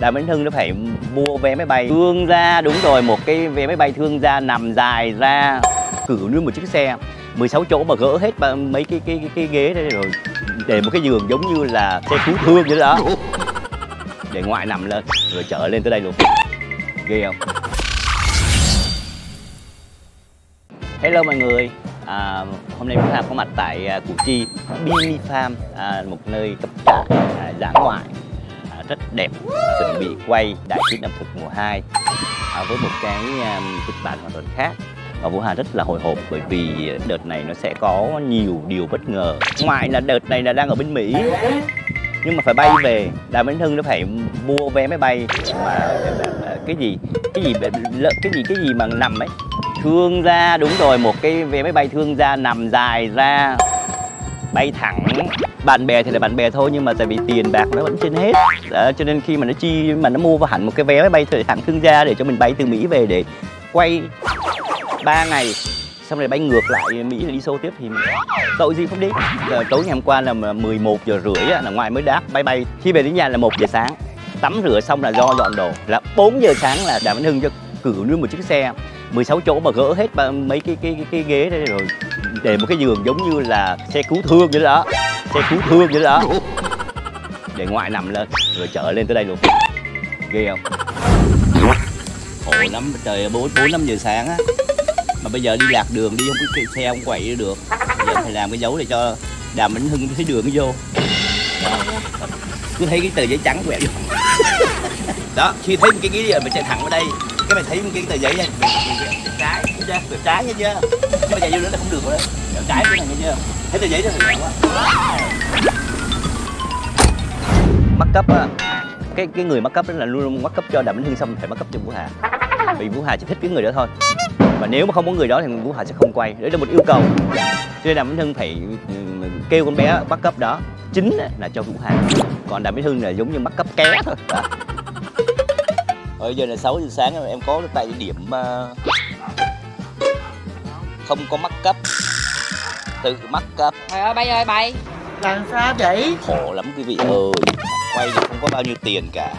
Đàm Vĩnh Hưng nó phải mua vé máy bay. Thương gia đúng rồi một cái vé máy bay thương gia nằm dài ra cử luôn một chiếc xe. 16 chỗ mà gỡ hết mấy cái cái cái, cái ghế đây rồi để một cái giường giống như là xe cứu thương vậy đó. Để ngoại nằm lên rồi chở lên tới đây luôn. Ghê không? Hello mọi người. À, hôm nay chúng ta có mặt tại à, Củ Chi Bini Farm à, một nơi cấp trại à, dã ngoại rất đẹp. Chuẩn bị quay đại chiến ẩm thực mùa 2 à, với một cái um, kịch bản hoàn toàn khác. Và Vũ Hà rất là hồi hộp bởi vì đợt này nó sẽ có nhiều điều bất ngờ. Ngoài là đợt này là đang ở bên Mỹ nhưng mà phải bay về. Đàm minh Hưng nó phải mua vé máy bay mà à, cái gì cái gì cái gì cái gì mà nằm ấy. Thương gia đúng rồi một cái vé máy bay thương gia nằm dài ra bay thẳng bạn bè thì là bạn bè thôi nhưng mà tại vì tiền bạc nó vẫn trên hết. À, cho nên khi mà nó chi mà nó mua vào hẳn một cái vé máy bay thời thẳng thương gia để cho mình bay từ Mỹ về để quay 3 ngày xong rồi bay ngược lại Mỹ để đi show tiếp thì tội gì không đi. Giờ, tối ngày hôm qua là 11 giờ rưỡi là ngoài mới đáp bay bay. Khi về đến nhà là 1 giờ sáng tắm rửa xong là do dọn đồ. Là 4 giờ sáng là Đàm Vĩnh Hưng cho cử nguyên một chiếc xe 16 chỗ mà gỡ hết mấy cái cái cái, cái ghế đây rồi để một cái giường giống như là xe cứu thương vậy đó xe cứu thương vậy đó. Để ngoại nằm lên, rồi chở lên tới đây luôn. Ghê không? Khổ lắm, trời bốn bốn, năm giờ sáng á. Mà bây giờ đi lạc đường đi, không có xe không quậy được. Giờ phải làm cái dấu để cho đàm vĩnh hưng thấy đường vô. Đó. cứ thấy cái tờ giấy trắng quẹo vô. Đó, khi thấy một cái ghế mình chạy thẳng vào đây. Cái mày thấy một cái tờ giấy này thấy chưa? Quẹo trái nghe chưa? Chứ mà chạy vô nữa là không được rồi đấy. Quẹo trái cái này nghe chưa? Thấy tờ giấy đó thì quá. Mắc cấp á. Cái cái người mắc cấp đó là luôn luôn mắc cấp cho đàm vĩnh hưng xong phải mắc cấp cho vũ hà. Vì vũ hà chỉ thích cái người đó thôi. Và nếu mà không có người đó thì vũ hà sẽ không quay. Đấy là một yêu cầu. Cho nên đàm vĩnh hưng phải kêu con bé bắt cấp đó. Chính là cho vũ hà. Còn đàm vĩnh hưng là giống như mắc cấp ké thôi. Đó. Bây giờ là 6 giờ sáng em có tại điểm ờ, không có mắc cấp. Tự mắc cấp. Trời ơi bay ơi bay. Làm sao vậy? Khổ lắm quý vị ơi. Quay thì không có bao nhiêu tiền cả.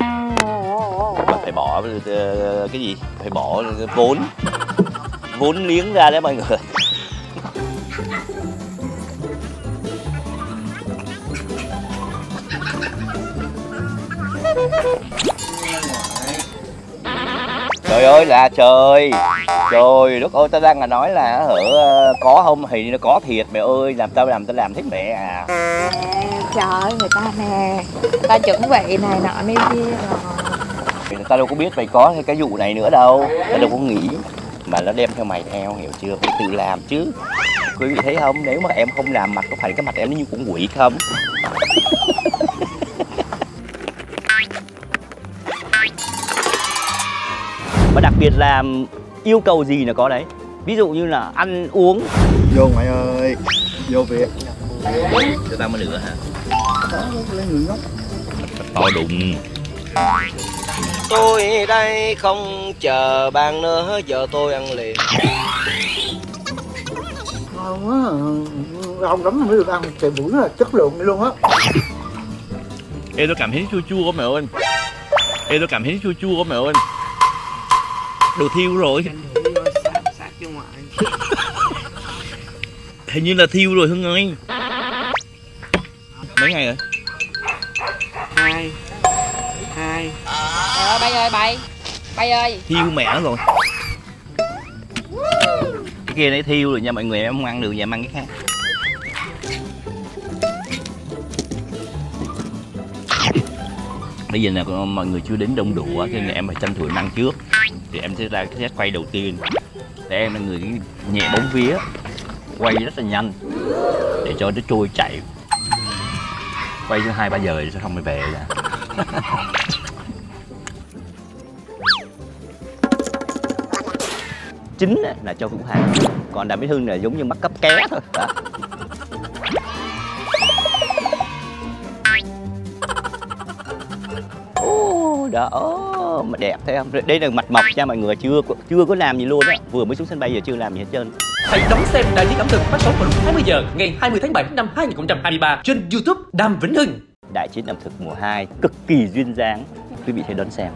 Mà phải bỏ ờ, cái gì? Phải bỏ vốn. Vốn liếng ra đấy mọi người trời ơi là trời. Trời đất ơi tao đang là nói là hở có không? Thì nó có thiệt mẹ ơi. Làm tao làm tao làm thấy mẹ à. Trời ơi người ta nè. Ta chuẩn bị này nọ này kia rồi. Tao đâu có biết mày có cái vụ này nữa đâu. Tao đâu có nghĩ Mà nó đem theo mày theo hiểu chưa? Phải tự làm chứ. Quý vị thấy không? Nếu mà em không làm mặt có phải cái mặt em nó như cũng quỷ không Và đặc biệt là yêu cầu gì là có đấy. Ví dụ như là ăn uống. Vô ngoại ơi vô việc. Cho tao mới lửa hả? Đó lấy người ngốc To đụng. Tôi đây không chờ bạn nữa giờ tôi ăn liền. Ngon quá ông lắm mới được ăn cái buổi là chất lượng luôn á. Ê tôi cảm thấy chua chua mẹ ơi. Ê tôi cảm thấy chua chua mẹ ơi Đồ thiêu rồi. Hình như là thiêu rồi Hưng ơi. Mấy ngày rồi? Hai Hai. Trời ơi bay ơi bay. Bay ơi. Thiêu mẹ nó rồi. Cái kia đấy thiêu rồi nha mọi người em không ăn được giờ em ăn cái khác. Bây giờ là mọi người chưa đến đông đủ á, cho nên em phải tranh thủ em ăn trước thì em sẽ ra cái set quay đầu tiên. Để em là người nhẹ bóng vía, Quay rất là nhanh, Để cho nó trôi chạy Quay cho hai, ba giờ thì sẽ không phải về ra chính là cho Vũ hoàng. Còn Đàm Vĩnh Hưng là giống như bắt cấp ké thôi. đó. Đó. Mà đẹp thấy không? Đây là mặt mộc nha mọi người chưa chưa có làm gì luôn á. Vừa mới xuống sân bay giờ chưa làm gì hết trơn. Hãy đón xem đại chiến ẩm thực phát sóng vào lúc 20 giờ ngày 20 tháng 7 năm 2023 trên YouTube Đàm Vĩnh Hưng. đại chiến ẩm thực mùa 2 cực kỳ duyên dáng. Quý vị hãy đón xem